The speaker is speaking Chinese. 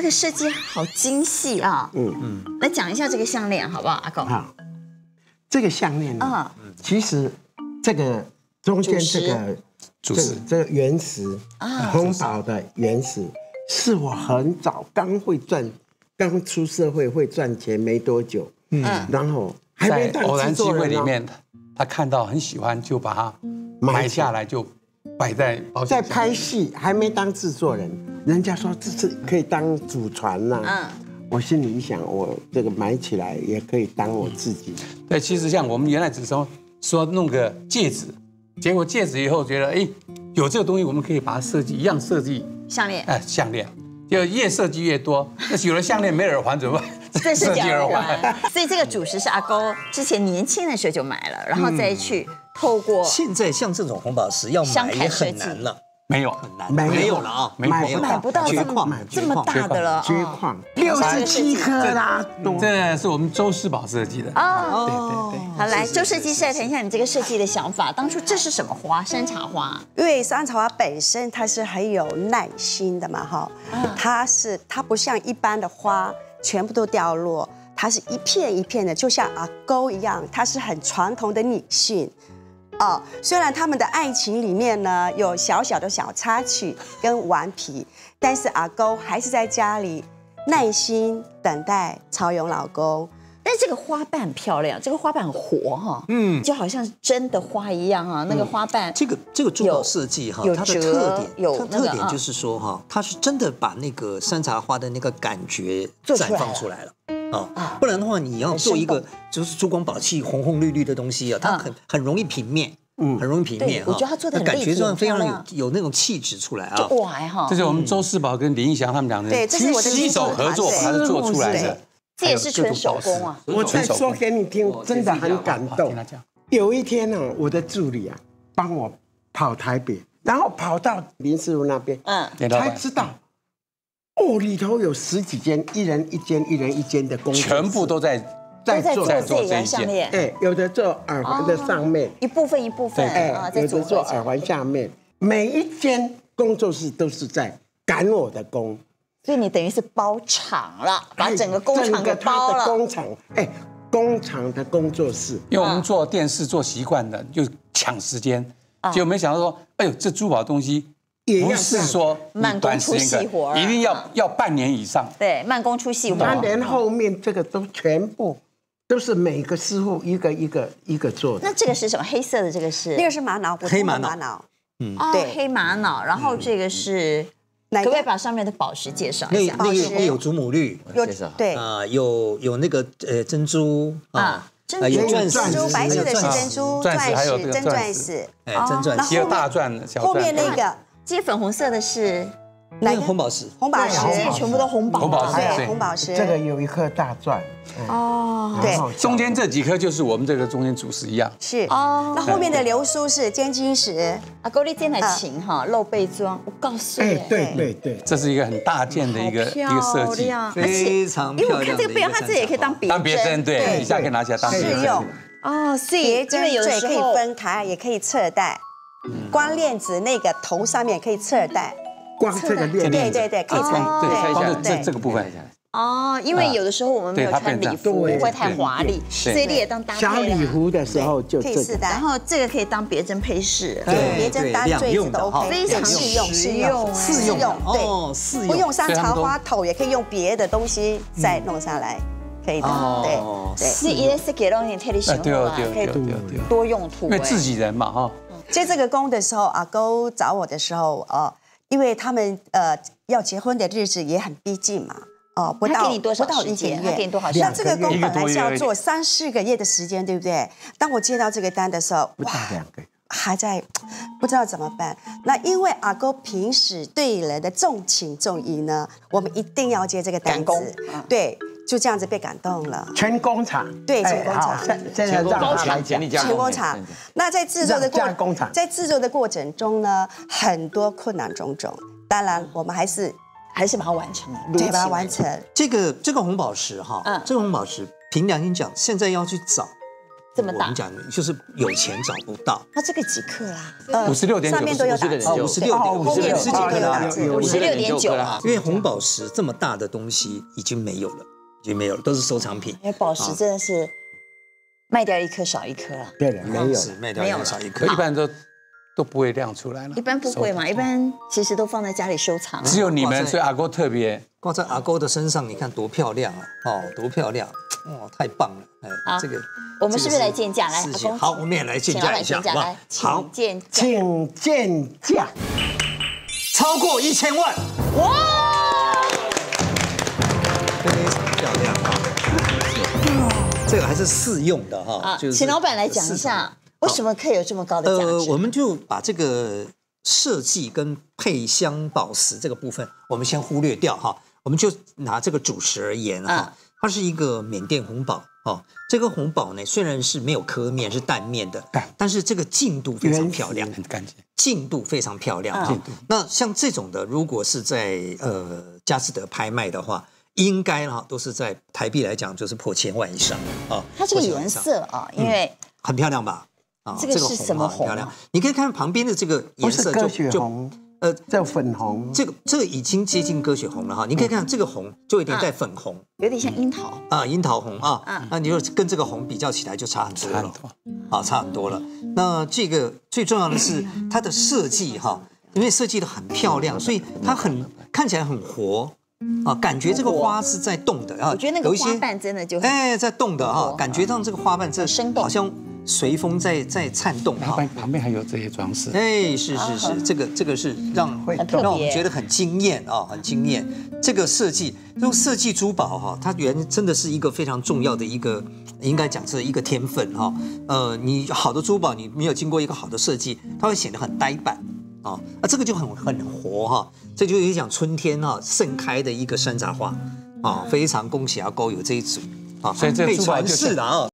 这个设计好精细啊！嗯。嗯，来讲一下这个项链好不好，阿狗？好，这个项链呢，嗯，其实这个中间这个这主石这个原石啊。红宝的原石，是我很早刚会赚，刚出社会会赚钱没多久，嗯。然后还在偶然机会里面，他看到很喜欢，就把它买下来，就摆在保在拍戏还没当制作人，人家说这是可以当祖传呐、嗯我心里一想，我这个买起来也可以当我自己。对，其实像我们原来只说说弄个戒指，结果戒指以后觉得，哎，有这个东西，我们可以把它设计一样设计，项链，哎，项链，就越设计越多。那有了项链没耳环怎么办？这是假 耳设计耳环。所以这个主石是阿勾之前年轻的时候就买了，然后再去透过现在像这种红宝石要镶买也很难了，没有，很难，没有。没有了啊，没买有买不到这么这么大的了，绝哦矿。六十七克这是我们周世宝设计的。哦，对对对。好，来，周设计师来谈一下你这个设计的想法。当初这是什么花？山茶花。因为山茶花本身它是很有耐心的嘛，哈，它是它不像一般的花全部都掉落，它是一片一片的，就像阿勾一样，它是很传统的女性。哦，虽然他们的爱情里面呢有小小的小插曲跟顽皮，但是阿勾还是在家里耐心等待曹勇老公。但是这个花瓣很漂亮，这个花瓣很活哈，嗯，就好像是真的花一样啊。那个花瓣，这个这个珠宝设计哈有，它的特点，有那个啊特点就是说哈，它是真的把那个山茶花的那个感觉绽放出来了。啊，不然的话，你要做一个就是珠光宝气、红红绿绿的东西啊，它嗯很很容易平面，嗯，很容易平面哈。对我觉得他做的感觉上非常有有那种气质出来啊。哇哈这，是我们周世宝跟林义祥他们两个人对这是我的携手合作把它做出来的。这也是纯手工啊。我再说给你听，真的很感动。有一天呢、我的助理啊，帮我跑台北，然后跑到林世如那边，嗯，才知道，哦，里头有十几间，一人一间，一人一间的工作室，全部都在在做在做这一件。哎，有的做耳环的上面，一部分一部分哎、啊，在有的做耳环下面，每一间工作室都是在赶我的工，所以你等于是包场了，把整个工厂给包了。的工厂，哎，工厂的工作室，因为我们做电视做习惯的，就抢时间，结果没想到说，哎呦，这珠宝东西不也要是说慢工短时间出细活一定要嗯要半年以上。对，慢工出细活。他连后面这个都全部都是每个师傅一个一个一个做的。那这个是什么？黑色的这个是？那个是玛瑙，黑玛瑙。玛瑙。哦对。黑玛瑙，然后这个是，可不可以把上面的宝石介绍那一下？那个宝石。那有祖母绿。有介绍对。啊，有有那个呃珍珠啊啊，珍珠钻石，珍珠白色的是珍珠，钻石真钻石。哎，真钻石。然后也有大钻、小钻。后面那个这些粉红色的是，那个？红宝石，红宝石，这些全部都红宝。红宝石。红宝石。这个有一颗大钻，哦。对。中间这几颗就是我们这个中间主石一样。是。哦。那后面的流苏是尖晶石，啊，高丽真的琴哈，露背装，我告诉哎你，，对。对对，这是一个很大件的一个一好个设计，非常因为我看这个背后，它这也可以当别当别针对，对一下可以拿起来当别针。用。哦，所以因别针为有时候可以分开，也可以侧戴。光链子那个头上面可以侧戴，光这个链子，对对对，可以侧。光对，对光这对。这这个部分，哦，因为有的时候我们没有穿礼服，不会太华丽，对所以你也当搭配了。礼服的时候就这个，可以试戴然。后这个可以当别针配饰，对别针搭对坠子都 OK，非常适用实用适用对。哦，适不用山茶花头，也可以用别的东西再弄上来，可以的。对哦对，是也是给到你特别喜欢对对哦对多用途。因为哎自己人嘛哈，接这个工的时候，阿勾找我的时候，呃，因为他们呃要结婚的日子也很逼近嘛，哦，不到他给你多少不到一个时间月，他给你多少时间那这个工本来是要做三四个月的时间，对不对？当我接到这个单的时候，不哇，到两个。还在不知道怎么办。那因为阿勾平时对人的重情重义呢，我们一定要接这个单子，对，就这样子被感动了。全工厂，对哎全工厂现现在让他来讲，全工厂。那在制作的过让加工厂在制作的过程中呢，很多困难种种。当然，我们还是还是把它完成了，对把它完成。这个这个红宝石哈嗯，这个红宝石凭良心讲，现在要去找这么大我们讲就是有钱找不到。那这个几克啦？呃五十六点九上面都有打五十六点，哦五十六56十几克五十六点九啦。因为红宝石这么大的东西已经没有了，已经没有了，都是收藏品。因为宝石真的是卖掉一颗少一颗啊，对了，没有是卖掉一没有少一颗。一般都都不会亮出来了。一般不会嘛，一般其实都放在家里收藏啊。只有你们，所以阿哥特别挂在阿哥的身上，你看多漂亮啊！哦，多漂亮！哦，太棒了！哎，这个我们是不是来见价来事阿公好，我们也来见请老价一下，来好好？，好请，见价。请见价。超过一千万，哇！这个还是试用的哈啊，，就是请老板来讲一下，为什么可以有这么高的价呃，我们就把这个设计跟配香宝石这个部分，我们先忽略掉哈。我们就拿这个主石而言哈，啊它是一个缅甸红宝哦。这个红宝呢，虽然是没有磕面，是淡面的，但是这个净度非常漂亮，很干净。净度非常漂亮。嗯哈那像这种的，如果是在呃佳士得拍卖的话，应该哈都是在台币来讲就是破千万以上啊。它这个颜色啊，因为很漂亮吧？啊这个是什么红啊很漂亮。你可以看旁边的这个颜色就就，呃，叫粉红。这个这个已经接近鸽血红了哈。你可以看这个红就有点带粉红有点像樱桃。啊，樱桃红啊嗯，那你就跟这个红比较起来就差很多了差很多。啊，差很多了。那这个最重要的是它的设计哈，因为设计的很漂亮，所以它很看起来很活啊，感觉这个花是在动的啊。我觉得那个有一些花瓣真的就哎在动的哈活，感觉到这个花瓣这生动好像随风在在颤动哈旁。旁边还有这些装饰，哎，是是是，这个这个是让会让我们觉得很惊艳啊，很惊艳。这个设计，用设计珠宝哈，它原真的是一个非常重要的一个，应该讲是一个天分哈。呃，你好的珠宝，你没有经过一个好的设计，它会显得很呆板啊。啊这个就很很活哈，这就有点讲春天哈盛开的一个山茶花啊，非常恭喜阿高有这一组啊，被所以这个珠宝传就像世的啊。